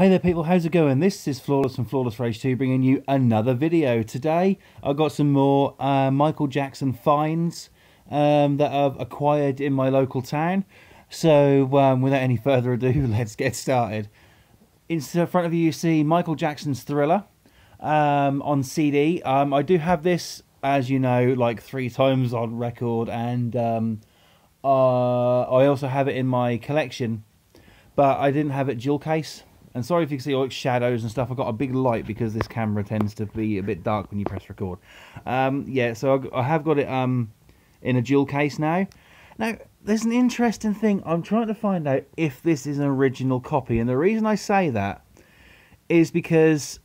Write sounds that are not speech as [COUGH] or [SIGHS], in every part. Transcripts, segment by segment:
Hey there people, how's it going? This is Flawless from Flawless Rage 2 bringing you another video. Today I've got some more uh, Michael Jackson finds um, that I've acquired in my local town. So um, without any [LAUGHS] further ado, [LAUGHS] let's get started. In front of you you see Michael Jackson's Thriller um, on CD. Um, I do have this, as you know, like three times on record and um, uh, I also have it in my collection. But I didn't have it dual case and sorry if you can see all like shadows and stuff. I've got a big light because this camera tends to be a bit dark when you press record. Um, yeah, so I have got it um, in a dual case now. Now, there's an interesting thing. I'm trying to find out if this is an original copy. And the reason I say that is because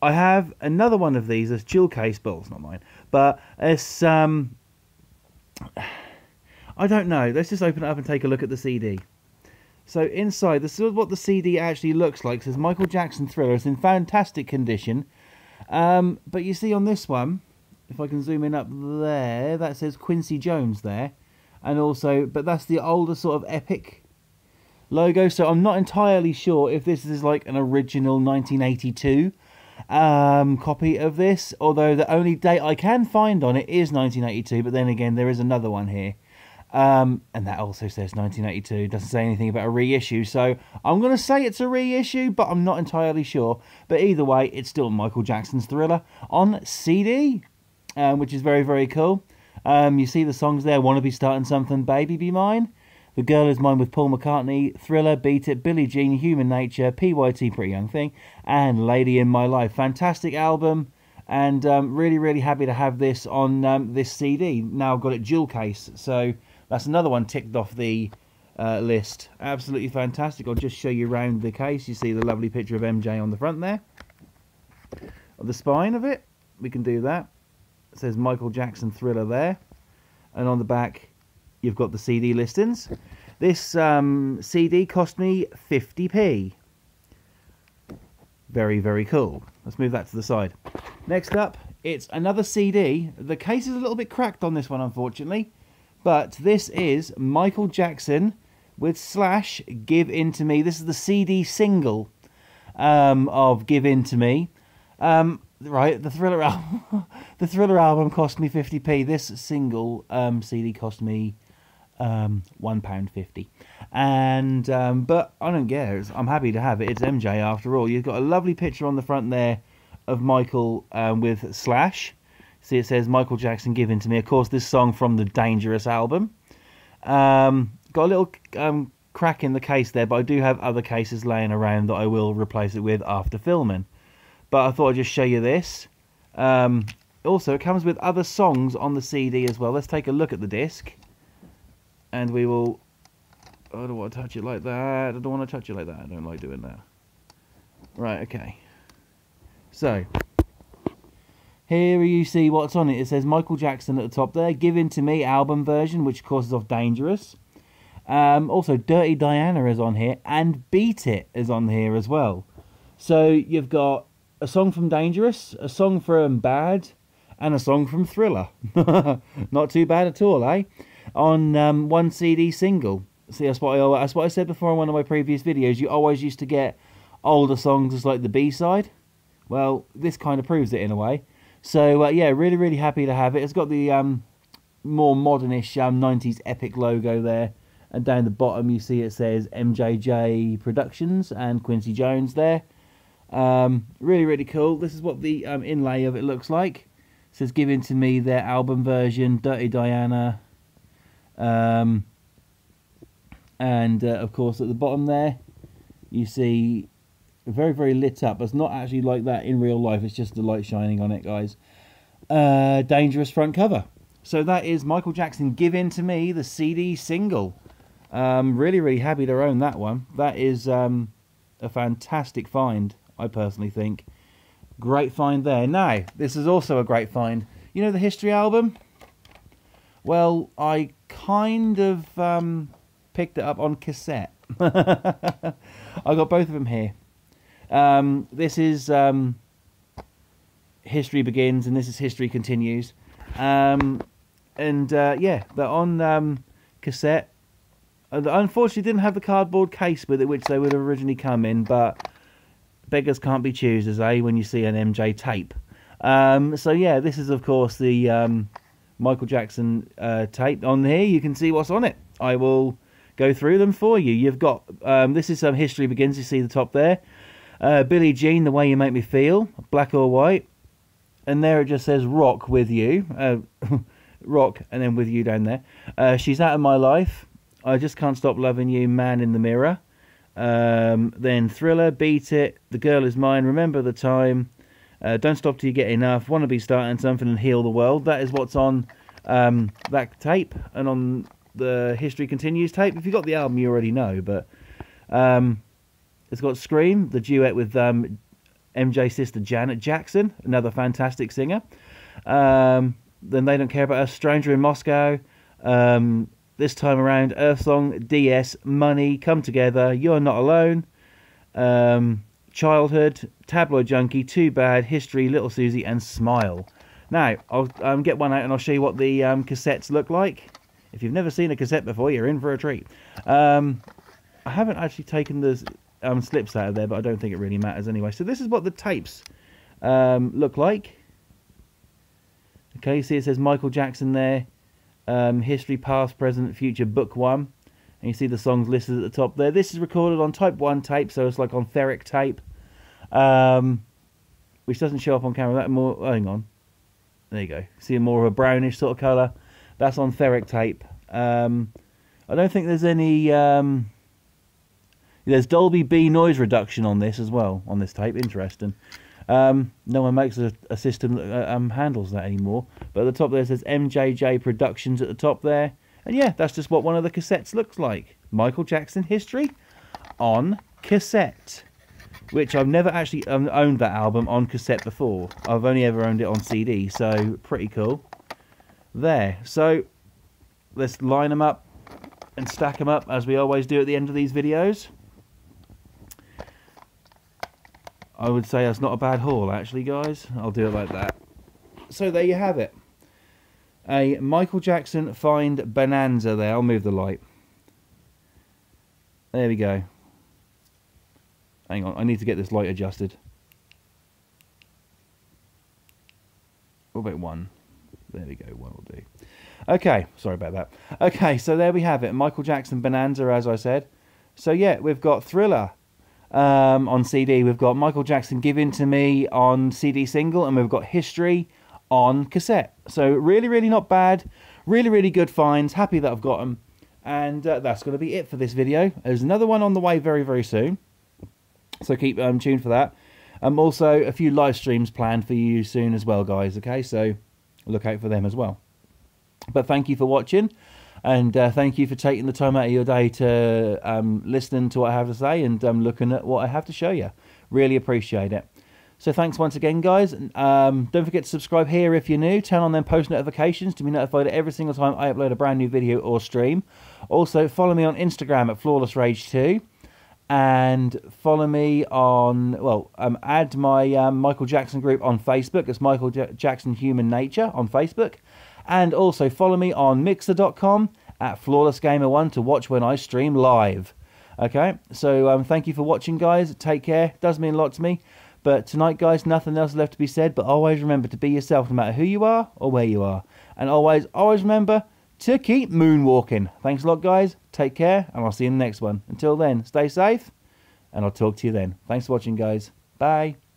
I have another one of these. It's dual case, but it's not mine. But it's... Um, [SIGHS] I don't know. Let's just open it up and take a look at the CD. So inside, this is what the CD actually looks like. It says Michael Jackson Thriller. It's in fantastic condition. Um, but you see on this one, if I can zoom in up there, that says Quincy Jones there. And also, but that's the older sort of epic logo. So I'm not entirely sure if this is like an original 1982 um, copy of this. Although the only date I can find on it is 1982. But then again, there is another one here. Um, and that also says 1982. Doesn't say anything about a reissue. So I'm going to say it's a reissue, but I'm not entirely sure. But either way, it's still Michael Jackson's Thriller on CD, um, which is very, very cool. Um, you see the songs there Wanna Be Starting Something, Baby Be Mine. The Girl Is Mine with Paul McCartney, Thriller, Beat It, Billie Jean, Human Nature, PYT, Pretty Young Thing, and Lady in My Life. Fantastic album and um, really really happy to have this on um, this CD. Now I've got it dual case, so that's another one ticked off the uh, list. Absolutely fantastic. I'll just show you around the case. You see the lovely picture of MJ on the front there. The spine of it, we can do that. It says Michael Jackson Thriller there. And on the back, you've got the CD listings. This um, CD cost me 50p. Very, very cool. Let's move that to the side. Next up, it's another CD. The case is a little bit cracked on this one, unfortunately. But this is Michael Jackson with Slash Give In To Me. This is the CD single um, of Give In To Me. Um, right, the Thriller album. [LAUGHS] the Thriller album cost me 50p. This single um, CD cost me um, one pound fifty. And um, but I don't care. I'm happy to have it. It's MJ after all. You've got a lovely picture on the front there of Michael um, with Slash. See, it says Michael Jackson Give In To Me. Of course, this song from the Dangerous album. Um, got a little um, crack in the case there, but I do have other cases laying around that I will replace it with after filming. But I thought I'd just show you this. Um, also, it comes with other songs on the CD as well. Let's take a look at the disc. And we will... I don't want to touch it like that. I don't want to touch it like that. I don't like doing that. Right, okay. So, here you see what's on it. It says Michael Jackson at the top there. Give In To Me album version, which causes off Dangerous. Um, also, Dirty Diana is on here. And Beat It is on here as well. So you've got a song from Dangerous, a song from Bad, and a song from Thriller. [LAUGHS] Not too bad at all, eh? On um, one CD single. See, that's what, I, that's what I said before in one of my previous videos. You always used to get older songs as like the B-side. Well, this kind of proves it in a way. So uh, yeah, really really happy to have it. It's got the um, more modernish um, 90s epic logo there. And down the bottom you see it says MJJ Productions and Quincy Jones there. Um, really really cool. This is what the um, inlay of it looks like. It says Give In To Me their album version, Dirty Diana. Um, and uh, of course at the bottom there you see very very lit up. It's not actually like that in real life. It's just the light shining on it guys. Uh, dangerous front cover. So that is michael jackson give in to me the cd single. Um, really really happy to own that one. That is um, a fantastic find i personally think. Great find there. Now this is also a great find. You know the history album? Well i kind of um, picked it up on cassette. [LAUGHS] I got both of them here um, this is um, history begins, and this is history continues. Um, and uh, yeah, they're on um, cassette. Uh, unfortunately, didn't have the cardboard case with it, which they would have originally come in. But beggars can't be choosers, eh? When you see an MJ tape. Um, so yeah, this is of course the um, Michael Jackson uh, tape on here. You can see what's on it. I will go through them for you. You've got um, this is some history begins. You see the top there. Uh, Billie Jean, the way you make me feel, black or white, and there it just says rock with you, uh, [LAUGHS] rock, and then with you down there. Uh, she's out of my life. I just can't stop loving you, man in the mirror. Um, then Thriller, Beat It, The Girl Is Mine, Remember the Time, uh, Don't Stop Till You Get Enough, Want to Be Starting Something and Heal the World. That is what's on um, that tape and on the History Continues tape. If you've got the album, you already know, but um, it's got Scream, the duet with um, MJ's sister Janet Jackson, another fantastic singer. Um, then They Don't Care About Us, Stranger in Moscow. Um, this time around, Earth Song, DS, Money, Come Together, You're Not Alone, um, Childhood, Tabloid Junkie, Too Bad, History, Little Susie, and Smile. Now, I'll um, get one out and I'll show you what the um, cassettes look like. If you've never seen a cassette before, you're in for a treat. Um, I haven't actually taken the um, slips out of there, but I don't think it really matters anyway. So this is what the tapes um, look like. Okay, see it says Michael Jackson there um, history, past, present, future, book one. And you see the songs listed at the top there. This is recorded on Type 1 tape, so it's like on ferric tape, um, which doesn't show up on camera. That more, hang on. There you go. See more of a brownish sort of colour. That's on ferric tape. Um, I don't think there's any... There's Dolby B noise reduction on this as well, on this tape. Interesting. Um, no one makes a, a system that uh, um, handles that anymore. But at the top there says MJJ Productions at the top there. And yeah, that's just what one of the cassettes looks like. Michael Jackson History on cassette. Which I've never actually um, owned that album on cassette before. I've only ever owned it on CD, so pretty cool. There. So, let's line them up and stack them up as we always do at the end of these videos. I would say that's not a bad haul, actually, guys. I'll do it like that. So there you have it. A Michael Jackson Find Bonanza there. I'll move the light. There we go. Hang on, I need to get this light adjusted. What about one? There we go, one will do. Okay, sorry about that. Okay, so there we have it. Michael Jackson Bonanza, as I said. So yeah, we've got Thriller, um, on CD. We've got Michael Jackson Give In To Me on CD single, and we've got History on cassette. So really, really not bad. Really, really good finds. Happy that I've got them. And uh, that's going to be it for this video. There's another one on the way very, very soon. So keep um, tuned for that. Um, also, a few live streams planned for you soon as well, guys. Okay, so look out for them as well. But thank you for watching. And uh, thank you for taking the time out of your day to um, listening to what I have to say and um, looking at what I have to show you. Really appreciate it. So thanks once again, guys. Um, don't forget to subscribe here if you're new. Turn on them post notifications to be notified every single time I upload a brand new video or stream. Also, follow me on Instagram at Flawless Rage 2 and follow me on well um, add my um, michael jackson group on facebook it's michael J jackson human nature on facebook and also follow me on mixer.com at flawlessgamer1 to watch when I stream live. Okay, so um, thank you for watching, guys. Take care. Does mean a lot to me. But tonight, guys, nothing else left to be said. But always remember to be yourself no matter who you are or where you are. And always, always remember to keep moonwalking. Thanks a lot, guys. Take care, and I'll see you in the next one. Until then, stay safe, and I'll talk to you then. Thanks for watching, guys. Bye.